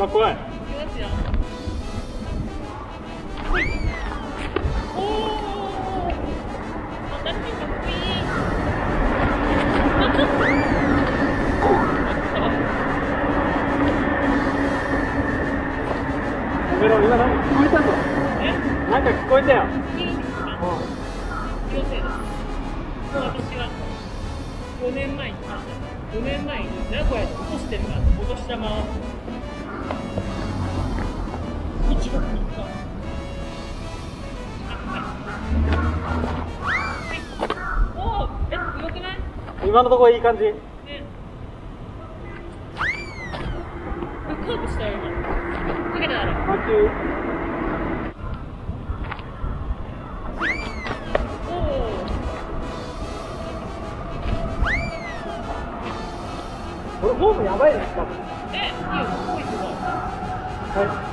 あ怖いい。きますよはいおお私かっこいいあちょっとやめろ今なん。か聞こえたよいいですか気のせいです私は4年前にあ4年前に名古屋で落としてるからお年玉を1月今のところいい感じ。ねカーブしたよ今かけたあれ魔球おおこれフォームやばいですかえいいよすごいすごいはい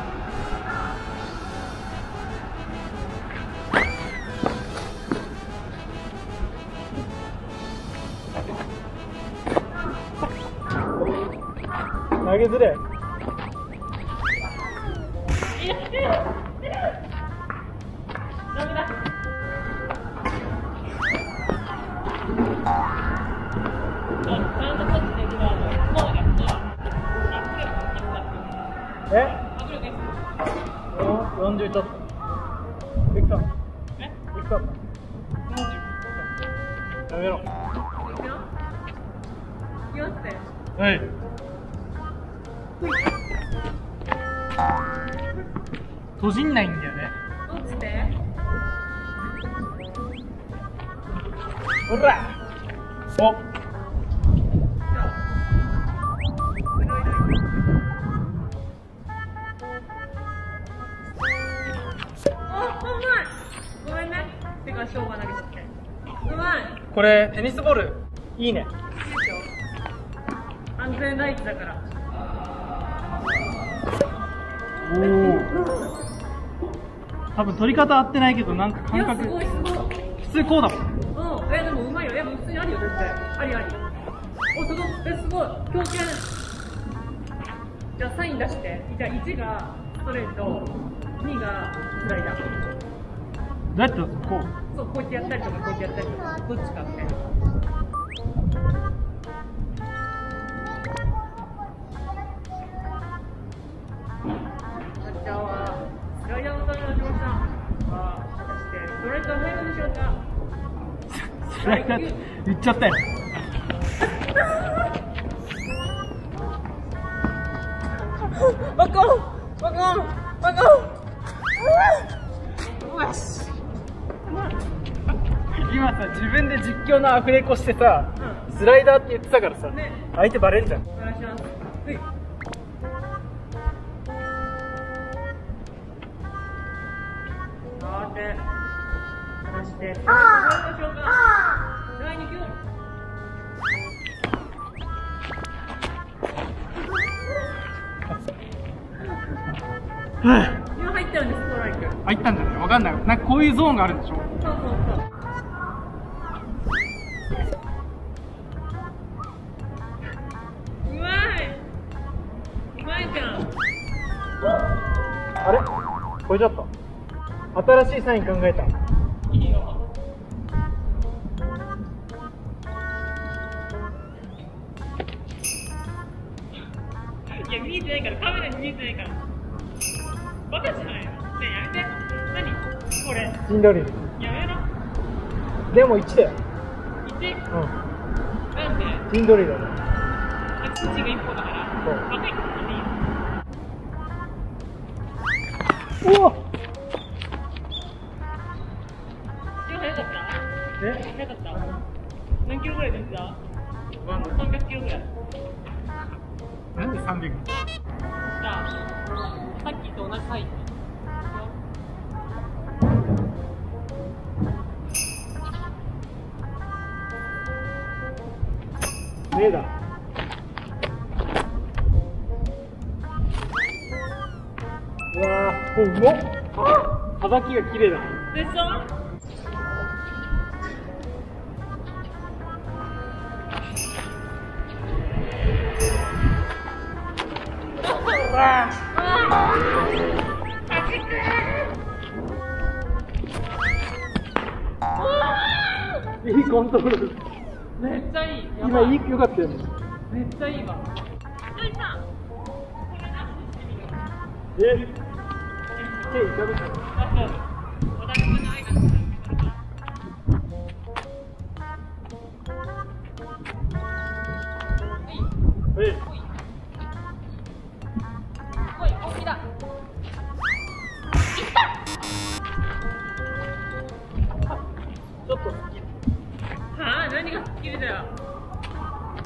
投げづれ。え握力です。お40ちょっといくかえいくかやめろいくよ。いきますね。はい閉じんないんだよね落ちて？ほらおいろいあ、うまい。ごめんね。てか、しょうが投げちゃって。うまい。これテニスボールいいね。安全第一だから。おお多分取り方合ってないけどなんかいや、感覚すごいすごい。普通こうだもんうん、え、でもうまいよ。え、もう普通にあるよ、絶対。ありあり。お、すごい。え、すごい。強肩。じゃあ、サイン出して。じゃあ、1がストレート、2がスライダー。どうやってこう？そう、こうやってやったりとか、こうやってやったりとか、どっちかって。じゃあ、果たして、ストレートは入るでしょうか？スライダーって。言っちゃったよバカン。バカン。バカン 今さ自分で実況のアフレコしてさ、スライダーって言ってたからさ、ね。相手バレるじゃん。お願いします。して、どうでしょうか。第2球。今入ったよね、ストライク。そう入ったんじゃないわかんないなんかこういうゾーンがあるんでしょそうそう。うまいうまいじゃん。あれ？これちょっと新しいサイン考えたいいよ。いや、見えてないから、カメラに見えてないから。バカじゃないの。ねえ、やめて。何？これ。陣取りやめろ。でも1だよ1。うなんで？ん陣取りだねあ、父が1個だから。いいいよ。おお今え？早かった。何キロぐらい出てたわかんない ?300 キロぐらい。なんで300じゃあ、さっきと同じサイズ。目だうわーおうまっさばきが綺麗だ。でしょ？いいコントロール。めっちゃいい。今いいよかったよね。めっちゃいいわ。え手痛めた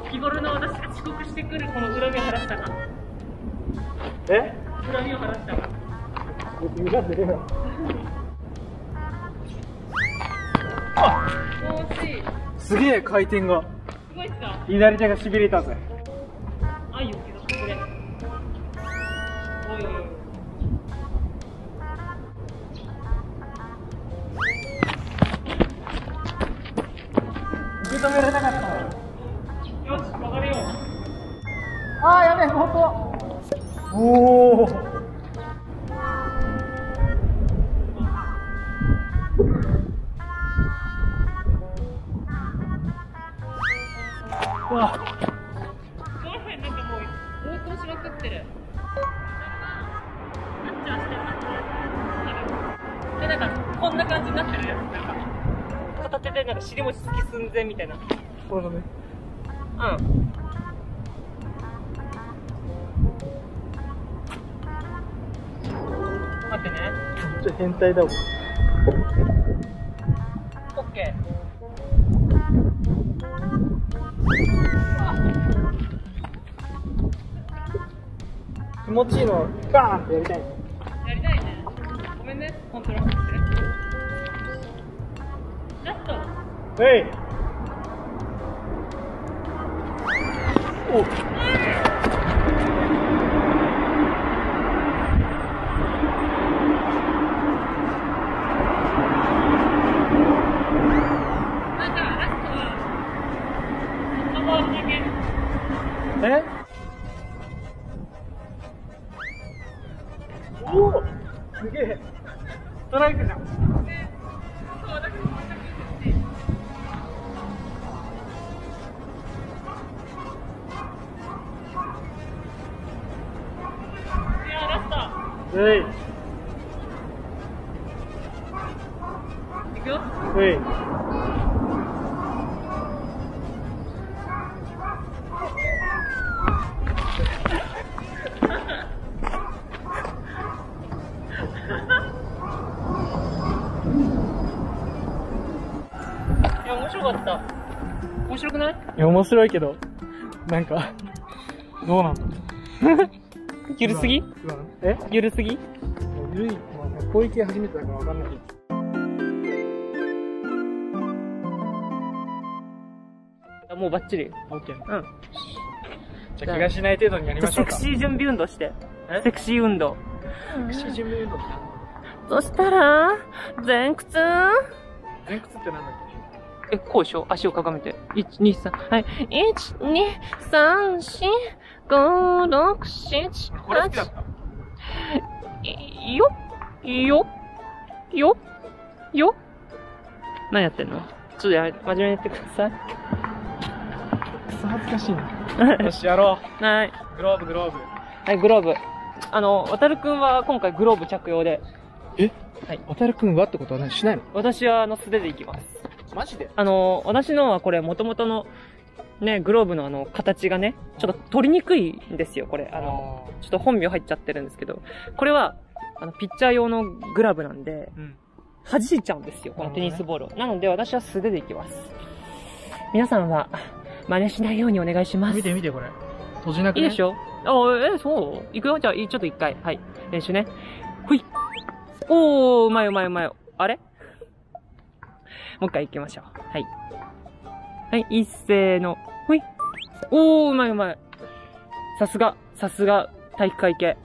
日頃の私が遅刻してくるこの恨みを晴らしたか。え？恨みを晴らしたか。別に恨んでねえよ惜しいすげえ回転が。すごいっすか。左手がしびれたぜ。あいよけどこれおいおいおい。受け止められなかったわごめんなんかもう応答しまくってるなっちゃしてなっちゃでなんかこんな感じになってるやつなんか片手でなんか尻餅つき寸前みたいなこれだねうん待ってねちょっと変態だわオ気持ちいいのバーンってやりたい。やりたいね。ごめんね。コントロールして。ラスト。はいお。なスはい。トいくよ。はい。いや面白かった。面白くない？いや面白いけどなんかどうなんだゆるすぎ？えゆるすぎゆるいまあねこういう系初めてだからわかんないもうバッチリオッケーうんじゃあ怪我しない程度にやりましょうかクシー準備運動してえセクシー運動セクシー準備運動ってそしたら前屈前屈ってなんだっけえ、こうでしょ？足をかがめて。1、2、3。はい。1、2、3、4、5、6、7、けこれ好きだっ8。たいよよよよ何やってんの？ちょっとやめ、真面目にやってください。くそ恥ずかしいなよしやろはい。うグローブグローブはい、グローブ。あの、渡るくんは今回グローブ着用で、え？はい渡るくんはってことは何？しないの？私はあの素手で行きます。マジで？あの、私のはこれ元々の、ね、グローブのあの、形がね、ちょっと取りにくいんですよ、これ。あの、ちょっと本名入っちゃってるんですけど、これは、あの、ピッチャー用のグラブなんで、うん弾いちゃうんですよ、このテニスボールを。なので、私は素手でいきます。皆さんは、真似しないようにお願いします。見て見てこれ閉じなくね？いいでしょ？あ、え、そう？いくよ？じゃあ、いちょっと一回。はい。練習ね。ほい。おー、うまいうまいうまい。あれ？もう一回行きましょう。はい。はい、一斉の。ほい。おー、うまいうまい。さすが、さすが、体育会系。